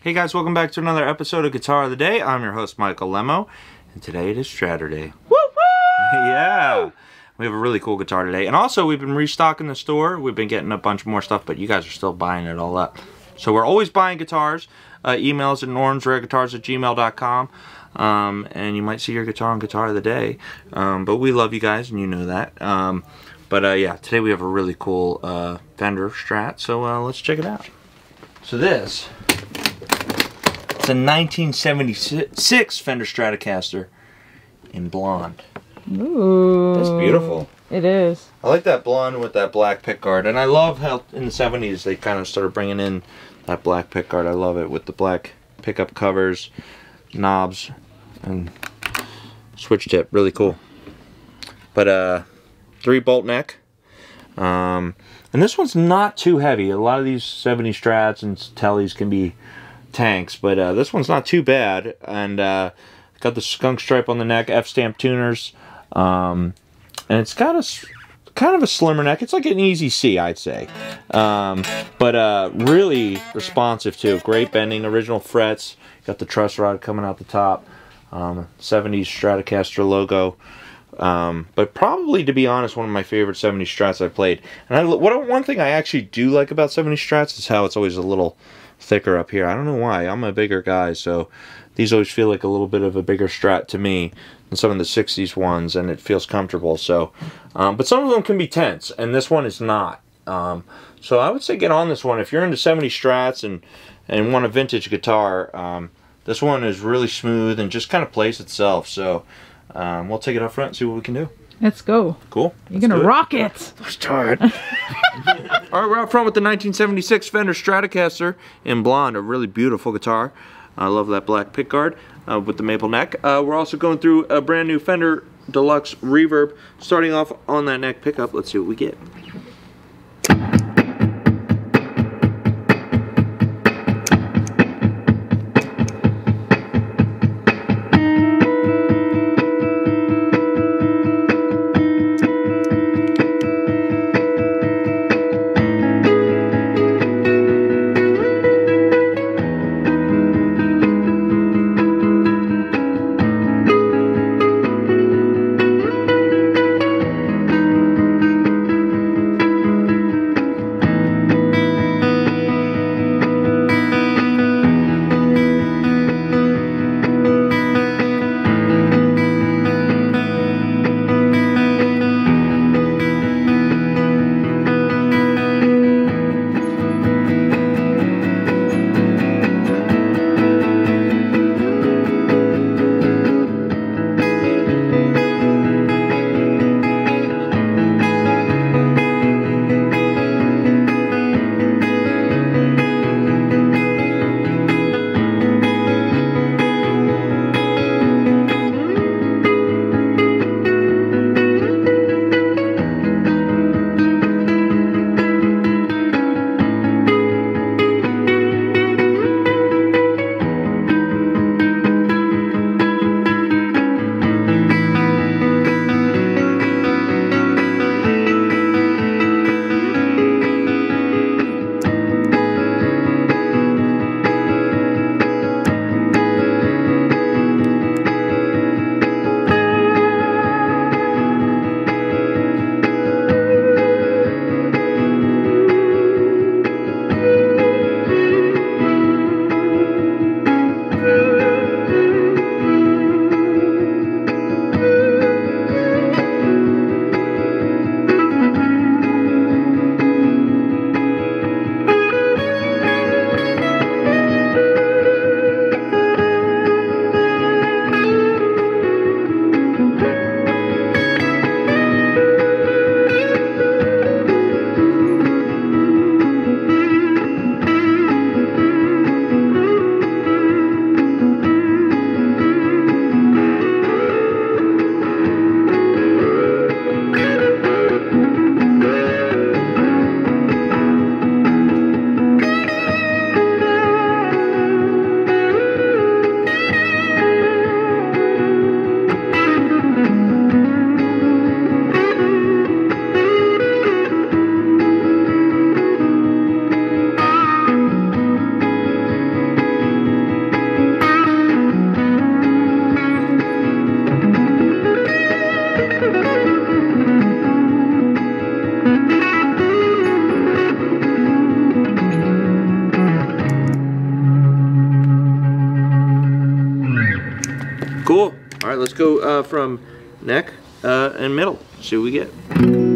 Hey guys, welcome back to another episode of Guitar of the Day. I'm your host, Michael Lemmo, and today it is Straturday. Woo woo! yeah! We have a really cool guitar today. And also, we've been restocking the store. We've been getting a bunch more stuff, but you guys are still buying it all up. So we're always buying guitars. Uh, emails at normsrareguitars at gmail.com. Um, and you might see your guitar on Guitar of the Day. Um, but we love you guys, and you know that. Um, but uh, yeah, today we have a really cool uh, Fender Strat, so uh, let's check it out. So this it's a 1976 Fender Stratocaster in blonde. Ooh. That's beautiful. It is. I like that blonde with that black pickguard, and I love how in the 70s they kind of started bringing in that black pickguard. I love it with the black pickup covers, knobs, and switch tip. Really cool. But uh, three bolt neck. Um, and this one's not too heavy. A lot of these 70 strats and Teles can be tanks, but uh, this one's not too bad. And uh, got the skunk stripe on the neck, F stamp tuners, um, and it's got a kind of a slimmer neck. It's like an easy C, I'd say, um, but uh, really responsive too. Great bending, original frets. Got the truss rod coming out the top. Um, 70s Stratocaster logo. Um, but probably, to be honest, one of my favorite 70 Strats I've played. And I, what one thing I actually do like about 70 Strats is how it's always a little thicker up here. I don't know why. I'm a bigger guy, so these always feel like a little bit of a bigger Strat to me than some of the 60s ones, and it feels comfortable. So, um, but some of them can be tense, and this one is not. Um, so I would say get on this one if you're into 70 Strats and and want a vintage guitar. Um, this one is really smooth and just kind of plays itself. So um, we'll take it up front and see what we can do. Let's go. Cool. You're gonna rock it. Let's try it. All right, we're out front with the 1976 Fender Stratocaster in blonde, a really beautiful guitar. I love that black pickguard uh, with the maple neck. Uh, we're also going through a brand new Fender Deluxe Reverb. Starting off on that neck pickup, let's see what we get. Cool. All right, let's go uh, from neck uh, and middle. See what we get.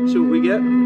To see what we get.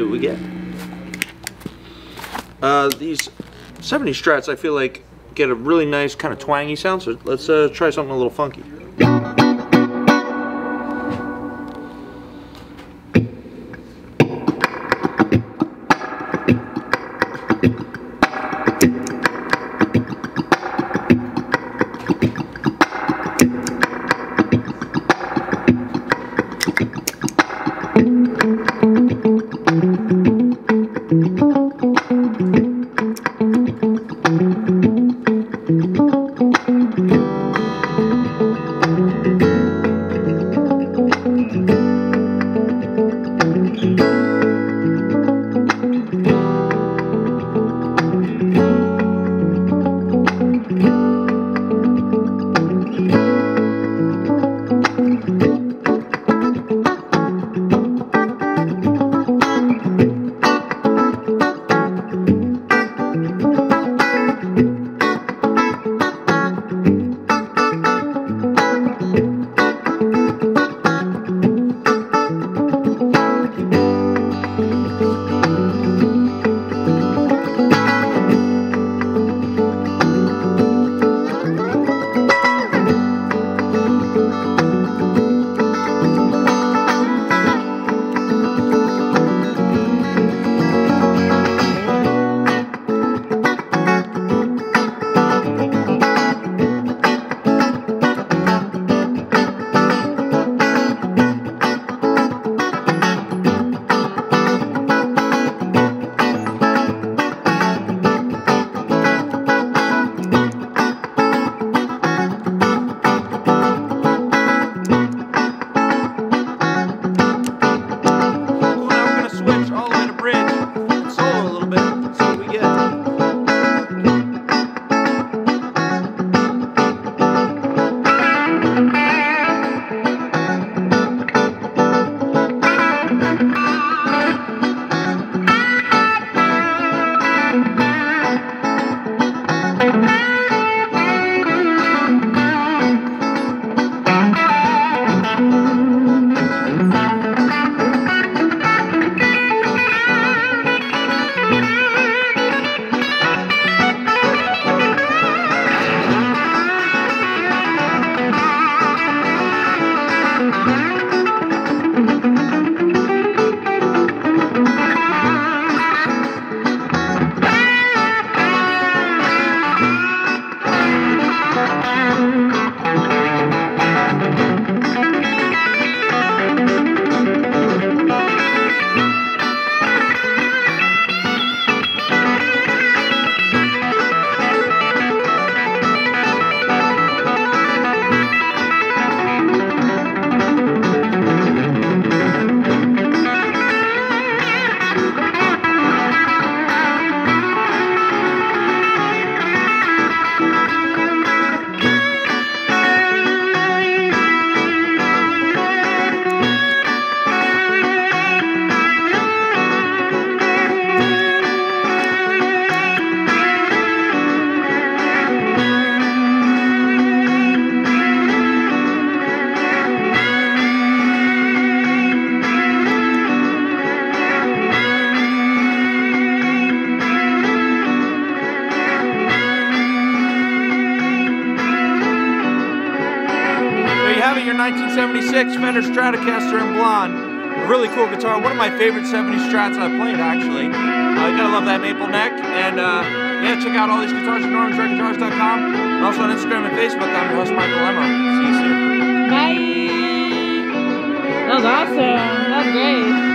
See what we get. Uh, these 70 strats, I feel like, get a really nice kind of twangy sound, so let's uh, try something a little funky. 76 Fender Stratocaster in blonde. A really cool guitar. One of my favorite 70s strats I've played, actually. I uh, gotta love that maple neck. And uh, yeah, check out all these guitars at normsredguitars.com. And also on Instagram and Facebook. I'm your host, Michael Lemmo. See you soon. Bye. That was awesome. That was great.